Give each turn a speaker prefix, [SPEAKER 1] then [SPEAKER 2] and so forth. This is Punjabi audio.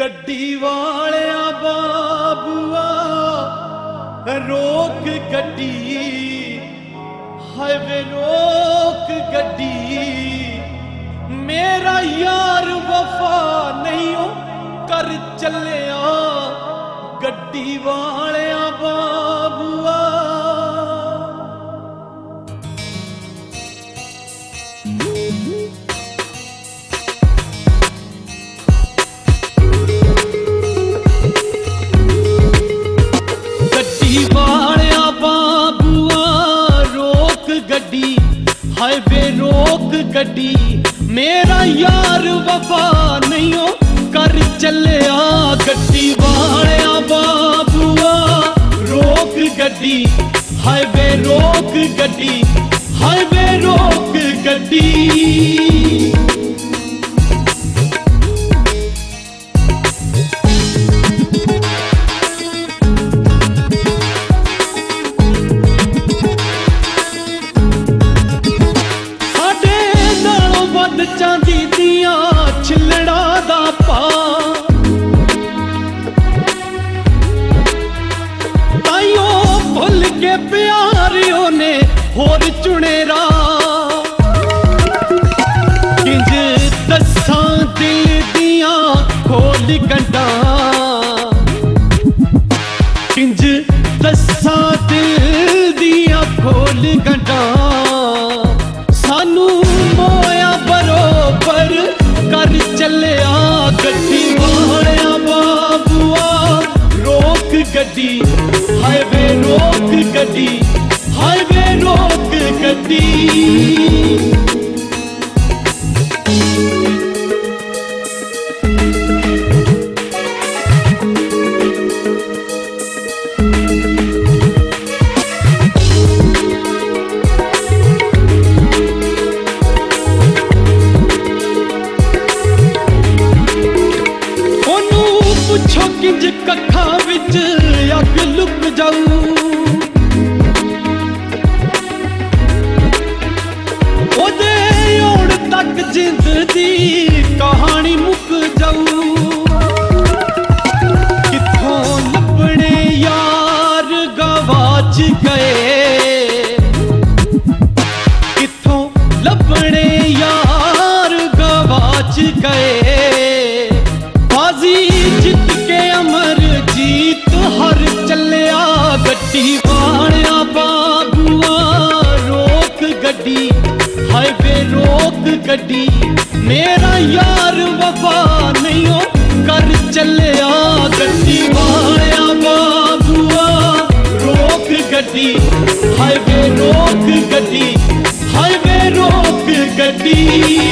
[SPEAKER 1] ਗੱਡੀ ਵਾਲਿਆ ਬਾਬੂਆ ਰੋਕ ਗੱਡੀ ਹਾਏ ਰੋਕ ਗੱਡੀ ਮੇਰਾ ਯਾਰ ਹਾਈਵੇ ਰੋਕ ਗੱਡੀ, ਮੇਰਾ ਯਾਰ ਵਫਾ ਨਹੀਂ ਉਹ ਕਰ ਚੱਲਿਆ ਗੱਡੀ ਵਾਲਿਆ ਬਾਬੂਆ। ਰੋਕ ਗੱਡੀ ਹਾਈਵੇ ਰੋਕ ਗੱਡੀ ਹਾਈਵੇ ਰੋਕ ਗੱਡੀ। ਕੇ ਪਿਆਰਿਓ ਨੇ ਹੋਰ ਚੁਣੇਰਾ। ਕਿੰਜ ਦੱਸਾਂ ਦਿਲ ਦੀਆਂ ਖੋਲ ਗੰਡਾਂ। ਕਿੰਜ ਦੱਸਾਂ ਦਿਲ ਦੀਆਂ ਖੋਲ ਗੰਡਾਂ। ਸਾਨੂੰ ਮੋਇਆ ਬਰੋਬਰ ਕਰ ਚੱਲਿਆ ਗੱਡੀ ਵਾਲਿਆ ਬਾਬੂਆ ਰੋਕ ਗੱਡੀ ਹਾਈਵੇ ਰੋਕ ਗੱਡੀ ਹਾਈਵੇ ਰੋਕ ਗੱਡੀ ਗਵਾਚ ਗਏ। ਕਿੱਥੋਂ ਲੱਭਣੇ ਯਾਰ ਗਵਾਚ ਗਏ। ਬਾਜ਼ੀ ਜਿੱਤ ਕੇ ਅਮਰ ਜੀਤ ਹਰ ਚੱਲਿਆ ਗੱਡੀ ਵਾਲਿਆ ਬਾਬੂਆ ਰੋਕ ਗੱਡੀ ਹਾਈਵੇ ਰੋਕ ਗੱਡੀ। ਮੇਰਾ ਯਾਰ ਵਫਾ ਨਹੀਂ ਉਹ ਕਰ ਚੱਲੇ ਗੱਡੀ ਹਾਈਵੇ ਰੋਕ ਗੱਡੀ ਹਾਈਵੇ ਰੋਕ ਗੱਡੀ।